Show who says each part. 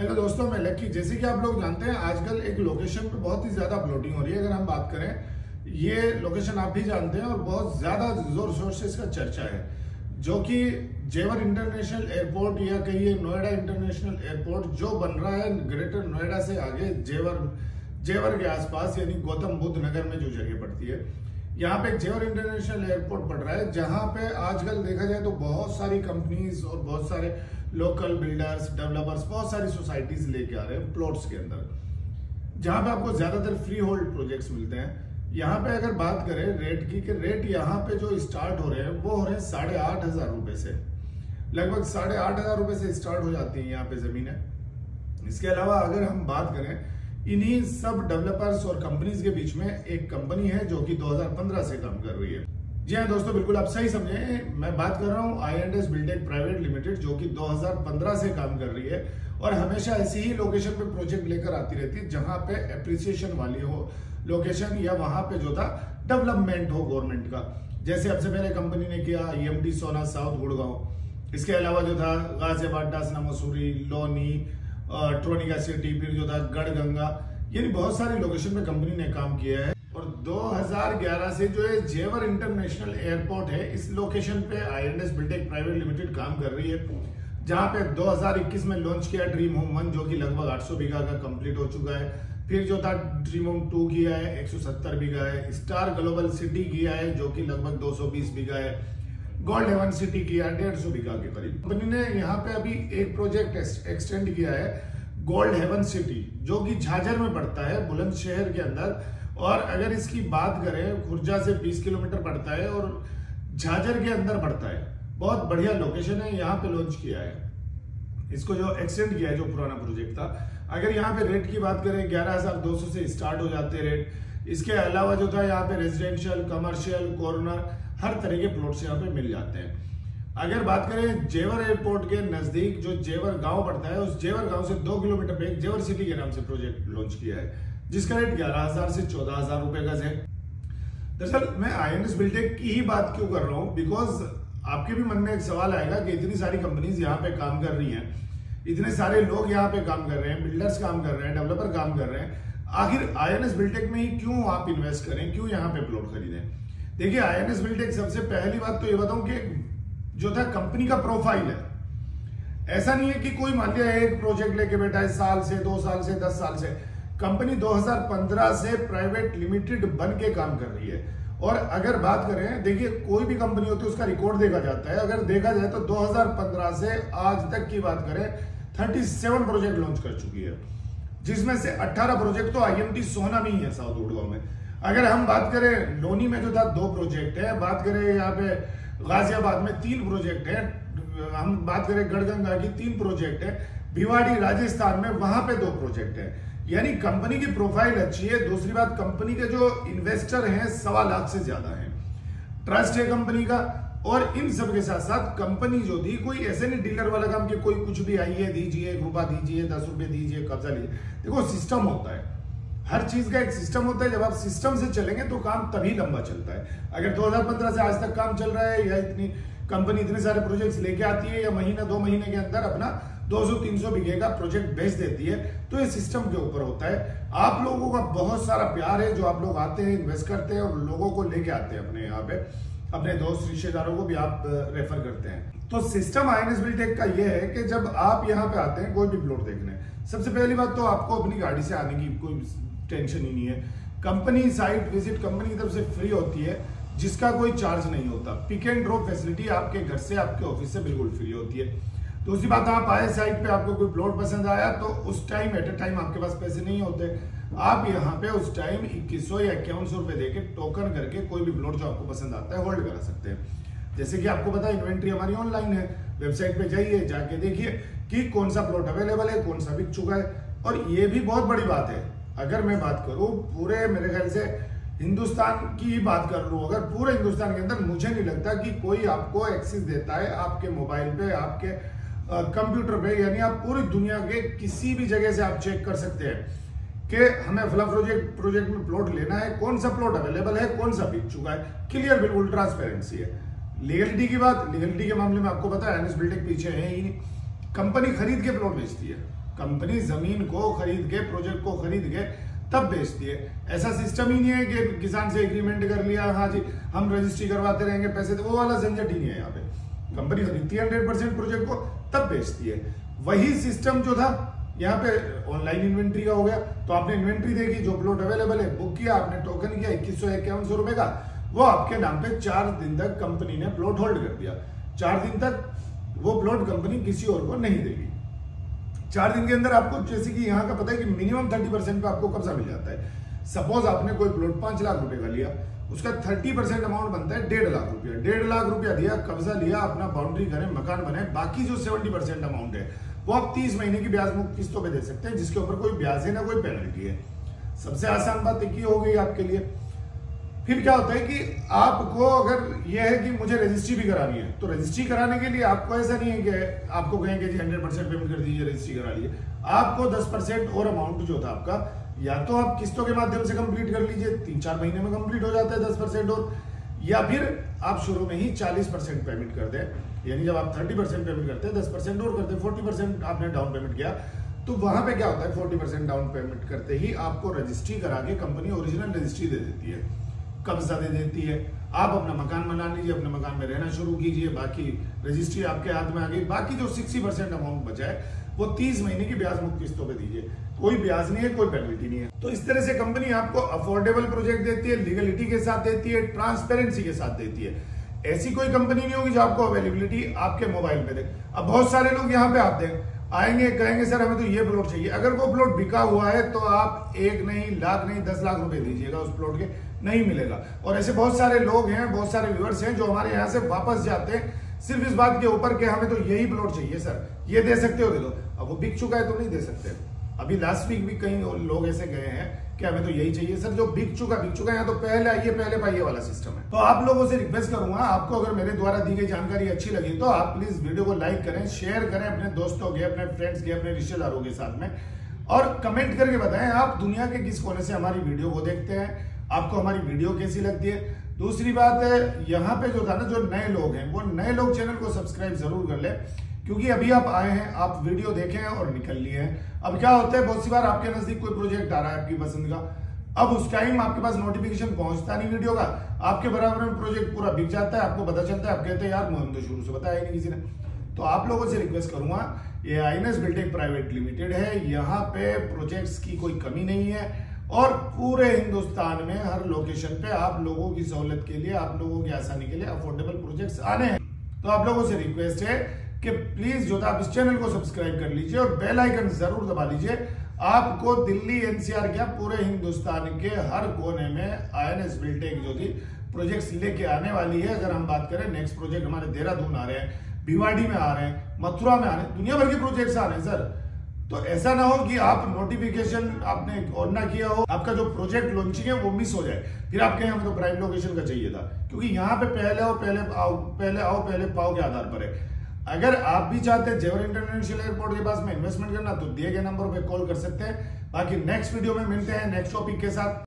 Speaker 1: Hello दोस्तों, मैं लक्की जैसे कि आप लोग जानते हैं, आजकल एक लोकेशन पे बहुत ही ज़्यादा प्लॉटिंग हो रही है, अगर हम बात करें। ये लोकेशन आप भी जानते हैं और बहुत ज़्यादा ज़ोर शोर से इसका चर्चा है। जो कि जेवर इंटरनेशनल एयरपोर्ट या कहिए नोएडा इंटरनेशनल एयरपोर्ट, जो बन रहा है ग्रेटर नोएडा से आगे, जेवर जेवर के आसपास, यानी गौतम बुद्ध नगर में जो जगह पड़ती है। यहाँ पे जेवर इंटरनेशनल एयरपोर्ट पड़ रहा है, जहाँ पे आजकल देखा जाए तो बहुत सारी कंपनीज़ और बहुत सारे लोकल बिल्डर्स डेवलपर्स बहुत सारी सोसाइटीज लेके आ रहे हैं प्लॉट्स के अंदर। जहाँ पे आपको ज़्यादातर फ्री होल्ड प्रोजेक्ट्स मिलते हैं। यहाँ पे अगर बात करें रेट की, कि रेट यहाँ पे जो स्टार्ट हो रहे हैं, वो हो रहे हैं साढ़े आठ हज़ार रुपए से। लगभग साढ़े आठ हज़ार रुपए से स्टार्ट हो जाती है यहाँ पे जमीनें। इसके अलावा अगर हम बात करें, इन्हीं सब डेवलपर्स और कंपनीज़ के बीच में एक कंपनी है जो कि 2015 से काम कर रही है। जी हाँ दोस्तों, बिल्कुल आप सही समझे मैं बात कर रहा हूँ I and S Buildtech private limited जो कि 2015 से काम कर रही है और हमेशा ऐसी ही लोकेशन पे प्रोजेक्ट लेकर आती रहती है, जहाँ पे अप्रिसिएशन वाली हो लोकेशन या वहाँ पे जो था डेवलपमेंट हो गवर्नमेंट का। जैसे सबसे पहले कंपनी ने किया ईएमटी सोना साउथ गुड़गांव। इसके अलावा जो था, गाजियाबाद डासना मसूरी, लोनी ट्रोनिका सिटी फिर जो था गढ़गंगा, यानी बहुत सारी लोकेशन पे कंपनी ने काम किया है। 2011 से जो है जेवर इंटरनेशनल एयरपोर्ट है, इस लोकेशन पे I N S Buildtech private limited काम कर रही है, जहाँ पे 2021 में लॉन्च किया ड्रीम होम वन जो कि लगभग 800 बीघा का कंप्लीट हो चुका है। फिर जो था ड्रीम होम टू किया है 170 बीघा है। स्टार ग्लोबल सिटी किया है, जो कि लगभग 220 बीघा है। गोल्ड हेवन सिटी किया है, डेढ़ सौ बीघा के करीब। कंपनी ने यहाँ पे अभी एक प्रोजेक्ट एक्सटेंड किया है गोल्ड हेवन सिटी जो कि झाझर में पड़ता है, बुलंदशहर के अंदर। और अगर इसकी बात करें, खुर्जा से 20 किलोमीटर पड़ता है और झाझर के अंदर पड़ता है। बहुत बढ़िया लोकेशन है, यहाँ पे लॉन्च किया है। इसको जो एक्सटेंड किया है, जो पुराना प्रोजेक्ट था। अगर यहाँ पे रेट की बात करें, ग्यारह हज़ार दो सौ से स्टार्ट हो जाते हैं रेट इसके अलावा जो था, यहाँ पे रेजिडेंशियल कमर्शियल कॉर्नर हर तरह के प्लॉट्स यहाँ पे मिल जाते हैं। अगर बात करें जेवर एयरपोर्ट के नज़दीक, जो जेवर गाँव पड़ता है, उस जेवर गाँव से दो किलोमीटर पे, जेवर सिटी के नाम से प्रोजेक्ट लॉन्च किया है। जिसका रेट ग्यारह हज़ार से चौदह हज़ार रुपए गज है। दरअसल, मैं आई एन एस बिल्टेक की ही बात क्यों कर रहा हूँ? बिकॉज़ आपके भी मन में एक सवाल आएगा कि इतनी सारी कंपनीज़ यहाँ पे काम कर रही हैं। इतने सारे लोग यहाँ पे काम कर रहे हैं बिल्डर्स काम कर रहे हैं डेवलपर काम कर रहे हैं। आखिर आई एन एस बिल्टेक में ही क्यों आप इन्वेस्ट करें? क्यों यहाँ पे प्लॉट खरीदें? देखिए आई एन एस बिल्टेक सबसे पहली बात तो ये बताऊँ कि जो था कंपनी का प्रोफ़ाइल है। ऐसा नहीं है कि कोई मान लिया एक प्रोजेक्ट लेके बैठा है साल से, दो साल से, दस साल से। कंपनी 2015 से प्राइवेट लिमिटेड बन के काम कर रही है। और अगर बात करें, देखिए, कोई भी कंपनी होती है, उसका रिकॉर्ड देखा जाता है। अगर देखा जाए तो 2015 से आज तक की बात करें 37 प्रोजेक्ट लॉन्च कर चुकी है। जिसमें से 18 प्रोजेक्ट तो आईएमटी सोना में ही है साउथ गुड़गांव में। अगर हम बात करें लोनी में जो था, दो प्रोजेक्ट है। बात करें यहाँ पे गाजियाबाद में तीन प्रोजेक्ट है। हम बात करें गढ़गंगा की तीन प्रोजेक्ट है। भिवाड़ी, राजस्थान में वहाँ पे दो प्रोजेक्ट है। यानी कंपनी की प्रोफ़ाइल अच्छी है, दूसरी बात, कंपनी के जो इन्वेस्टर हैं, सवा लाख से ज़्यादा हैं। ट्रस्ट है कंपनी का, और इन सब के साथ साथ कंपनी जो थी, कोई ऐसे नहीं डीलर वाला काम कि कोई कुछ भी आइए, दीजिए एक रुपया दीजिए, दस रुपए दीजिए, कब्जा लीजिए। देखो सिस्टम होता है। हर चीज़ का एक सिस्टम होता है। जब आप सिस्टम से चलेंगे तो काम तभी लंबा चलता है। अगर 2015 से आज तक काम चल रहा है, या इतनी, कंपनी इतने सारे प्रोजेक्ट्स लेके आती है, या महीना, दो महीने के अंदर अपना 200-300 बीघे का प्रोजेक्ट बेच देती है तो ये सिस्टम के ऊपर होता है। आप लोगों का बहुत सारा प्यार है जो आप लोग आते हैं इन्वेस्ट करते हैं और लोगों को लेके आते हैं अपने यहाँ पे। अपने दोस्त, रिश्तेदारों को भी आप रेफर करते हैं। तो सिस्टम आई बिल्टेक का ये है कि जब आप यहाँ पे आते हैं, कोई भी प्लॉट देखने, सबसे पहली बात तो आपको अपनी गाड़ी से आने की कोई टेंशन ही नहीं है। कंपनी साइट विज़िट कंपनी की तरफ़ से फ्री होती है, जिसका कोई चार्ज नहीं होता। पिक एंड ड्रॉप फैसिलिटी आपके घर से आपके ऑफ़िस से बिल्कुल फ्री होती है। दूसरी बात, आप आए साइट पे आपको कोई प्लॉट पसंद आया तो उस टाइम एट ए टाइम आपके पास पैसे नहीं होते। आप यहाँ पे उस टाइम इक्कीस सौ या इक्यावन सौ रुपए देके टोकन करके कोई भी प्लॉट जो आपको पसंद आता है होल्ड करा सकते हैं। जैसे कि आपको पता है इन्वेंट्री हमारी ऑनलाइन है। वेबसाइट पे जाइए, जाके देखिए कि कौन सा प्लॉट अवेलेबल है, कौन सा बिक चुका है। और ये भी बहुत बड़ी बात है। अगर मैं बात करूँ, पूरे मेरे ख्याल से हिंदुस्तान की बात कर लू, अगर पूरे हिंदुस्तान के अंदर मुझे नहीं लगता कि कोई आपको एक्सेस देता है, आपके मोबाइल पे, आपके कंप्यूटर पे, यानी आप पूरी दुनिया के किसी भी जगह से आप चेक कर सकते हैं कि हमें फला प्रोजेक्ट प्रोजेक्ट में प्लॉट लेना है, कौन सा प्लॉट अवेलेबल है, कौन सा बिक चुका है। क्लियर बिल्कुल ट्रांसपेरेंसी है। लीगलिटी की बात लीगलिटी के मामले में आपको पता है बिल्डिंग पीछे है ही नहीं। कंपनी खरीद के प्लॉट बेचती है। कंपनी ज़मीन को खरीद के प्रोजेक्ट को खरीद के तब बेचती है। ऐसा सिस्टम ही नहीं है कि किसान से एग्रीमेंट कर लिया हाँ जी, हम रजिस्ट्री करवाते रहेंगे पैसे तो वो वाला झंझट ही नहीं है यहाँ पे। कंपनी खरीदती है हंड्रेड परसेंट प्रोजेक्ट को तब बेचती है। वही सिस्टम जो था, यहाँ पे ऑनलाइन इन्वेंट्री का हो गया तो आपने इन्वेंट्री देखी, जो प्लॉट अवेलेबल है बुक किया, आपने टोकन किया, इक्कीस सौ इक्यावन सौ रुपए का, वो आपके नाम पे चार दिन तक कंपनी ने प्लॉट होल्ड कर दिया। चार दिन तक वो प्लॉट कंपनी किसी और को नहीं देगी। चार दिन के अंदर आपको, जैसे कि यहाँ का पता है कि मिनिमम थर्टी परसेंट पे आपको कब्जा मिल जाता है। सपोज़ आपने कोई प्लॉट पाँच लाख रुपए का लिया उसका थर्टी परसेंट अमाउंट बनता है, डेढ़ लाख रुपया। डेढ़ लाख रुपया दिया, कब्जा लिया, अपना बाउंड्री करें, मकान बने, बाकी जो सेवेंटी परसेंट अमाउंट है, वो आप तीस महीने की ब्याज मुक्त किस्तों पे दे सकते हैं, जिसके ऊपर कोई ब्याज है ना, कोई पेनल्टी है। सबसे आसान बात एक ही हो गई आपके लिए। फिर क्या होता है कि आपको अगर यह है कि मुझे रजिस्ट्री भी करानी है तो रजिस्ट्री कराने के लिए आपको ऐसा नहीं है कि आपको कहेंगे जी हंड्रेड परसेंट पेमेंट कर दीजिए रजिस्ट्री करा लीजिए। आपको दस परसेंट और अमाउंट जो था आपका या तो आप किस्तों के माध्यम से कंप्लीट कर लीजिए तीन चार महीने में कंप्लीट हो जाता है दस परसेंट और, या फिर आप शुरू में ही चालीस परसेंट पेमेंट कर दें, यानी जब आप थर्टी परसेंट पेमेंट करते हैं, दस परसेंट और करते हैं, फोर्टी परसेंट आपने डाउन पेमेंट किया तो वहाँ पे क्या होता है, फोर्टी परसेंट डाउन पेमेंट करते ही आपको रजिस्ट्री करा के कंपनी ओरिजिनल रजिस्ट्री दे देती है, कब्जा दे देती है। आप अपना मकान बना लीजिए, अपने मकान में रहना शुरू कीजिए, बाकी रजिस्ट्री आपके हाथ में आ गई, बाकी जो सिक्सटी अमाउंट बचा है, वो तीस महीने की ब्याज मुक्त किस्तों पर दीजिए। कोई ब्याज नहीं है, कोई पेनल्टी नहीं है। तो इस तरह से कंपनी आपको अफोर्डेबल प्रोजेक्ट देती है लीगलिटी के साथ देती है ट्रांसपेरेंसी के साथ देती है। ऐसी कोई कंपनी नहीं होगी जो आपको अवेलेबिलिटी आपके मोबाइल पे दे। अब बहुत सारे लोग यहाँ पे आते हैं, आएँगे, कहेंगे, सर, हमें तो ये प्लॉट चाहिए। अगर वो प्लॉट बिका हुआ है तो आप एक नहीं, लाख नहीं, दस लाख रुपए दीजिएगा उस प्लॉट के, नहीं मिलेगा। और ऐसे बहुत सारे लोग हैं, बहुत सारे व्यूअर्स हैं जो हमारे यहाँ से वापस जाते हैं, सिर्फ़ इस बात के ऊपर के हमें तो यही प्लॉट चाहिए, सर। ये दे सकते हो, दे दो। अब वो बिक चुका है तो नहीं दे सकते। अभी लास्ट वीक भी कई लोग ऐसे गए हैं कि हमें तो यही चाहिए। सर, जो बिक चुका बिक चुका है तो पहले आइए, पहले पाइए वाला सिस्टम है। तो आप लोगों से रिक्वेस्ट करूँगा, आपको अगर मेरे द्वारा दी गई जानकारी अच्छी लगी तो आप प्लीज़ वीडियो को लाइक करें शेयर करें अपने दोस्तों के, अपने फ्रेंड्स के, अपने रिश्तेदारों के साथ में। और कमेंट करके बताएँ, आप दुनिया के किस कोने से हमारी वीडियो को देखते हैं, आपको हमारी वीडियो कैसी लगती है। दूसरी बात है, यहाँ पे जो था ना, जो नए लोग हैं, वो नए लोग चैनल को सब्सक्राइब ज़रूर कर ले। क्योंकि अभी आप आए हैं, आप वीडियो देखे हैं और निकल लिए हैं। अब क्या होता है, बहुत सी बार आपके नज़दीक कोई प्रोजेक्ट आ रहा है आपकी पसंद का, अब उस टाइम आपके पास नोटिफिकेशन पहुँचता नहीं वीडियो का। आपके बराबर में प्रोजेक्ट पूरा बिक जाता है, आपको पता चलता है, आप कहते हैं, यार हम तो शुरू से बताया नहीं किसी ने। तो आप लोगों से रिक्वेस्ट करूँगा, ये आईएनएस बिल्टेक प्राइवेट लिमिटेड है, यहाँ पे प्रोजेक्ट्स की कोई कमी नहीं है और पूरे हिंदुस्तान में हर लोकेशन पे आप लोगों की सहूलत के लिए, आप लोगों की आसानी के लिए अफोर्डेबल प्रोजेक्ट्स आने हैं। तो आप लोगों से रिक्वेस्ट है कि प्लीज़ जो था आप इस चैनल को सब्सक्राइब कर लीजिए और बेल आइकन ज़रूर दबा लीजिए। आपको दिल्ली एनसीआर क्या पूरे हिंदुस्तान के हर कोने में आईएनएस बिल्टेक जो थी प्रोजेक्ट्स लेके आने वाली है। अगर हम बात करें नेक्स्ट प्रोजेक्ट हमारे देहरादून आ रहे हैं, भिवाड़ी में आ रहे हैं, मथुरा में आ रहे हैं, दुनिया भर के प्रोजेक्ट्स आ रहे हैं सर तो ऐसा ना हो कि आप नोटिफिकेशन आपने ऑन ना किया हो, आपका जो प्रोजेक्ट लॉन्चिंग है वो मिस हो जाए। फिर आपके यहाँ तो प्राइम लोकेशन का चाहिए था। क्योंकि यहाँ पे पहले आओ पहले आओ पहले आओ, पहले पाओ के आधार पर है। अगर आप भी चाहते हैं जेवर इंटरनेशनल एयरपोर्ट के पास में इन्वेस्टमेंट करना तो दिए गए नंबर पर कॉल कर सकते हैं। बाकी नेक्स्ट वीडियो में मिलते हैं नेक्स्ट टॉपिक के साथ।